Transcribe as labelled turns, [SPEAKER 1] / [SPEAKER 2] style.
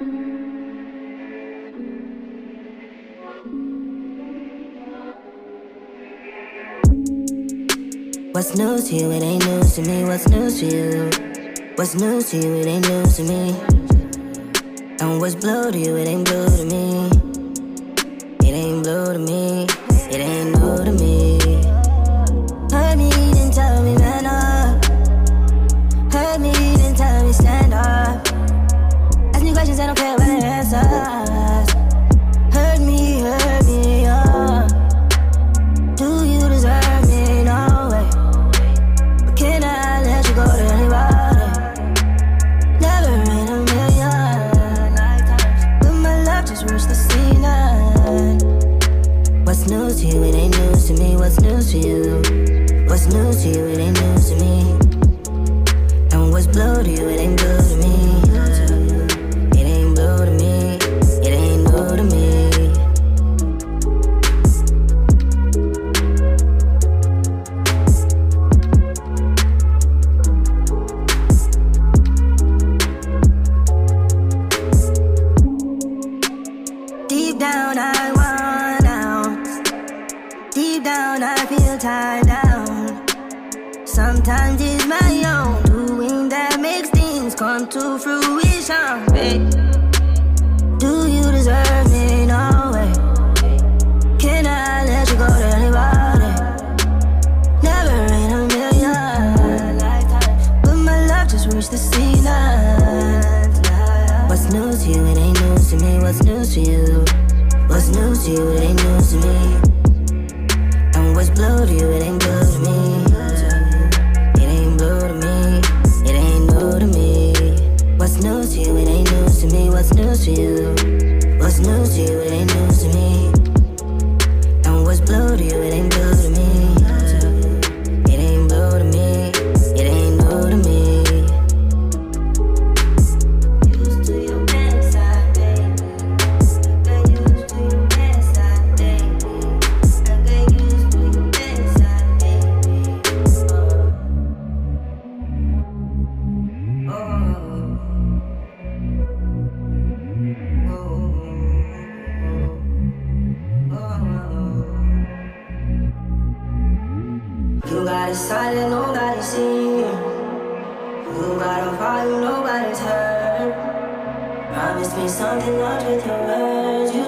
[SPEAKER 1] What's news to you? It ain't news to me. What's news to you? What's news to you? It ain't news to me. And what's blue to you? It ain't blue to me. It ain't blue to me. To you? It ain't news to me. What's news to you? What's news to you? It ain't news to me. And what's blue to you? It ain't blue to me. It ain't blue to me. It ain't new to me. Deep down, I Sometimes it's my own doing that makes things come to fruition. Do you deserve me? No way. Can I let you go to anybody? Never in a million. But my love just reached the ceiling. What's news to you? It ain't news to me. What's news to you? What's news to you? It ain't news to me. And what's blue to you? It ain't blue What's news to you? What's news to you? It silent, nobody see. You got a fire, nobody's heard. Promise me something else with your words. You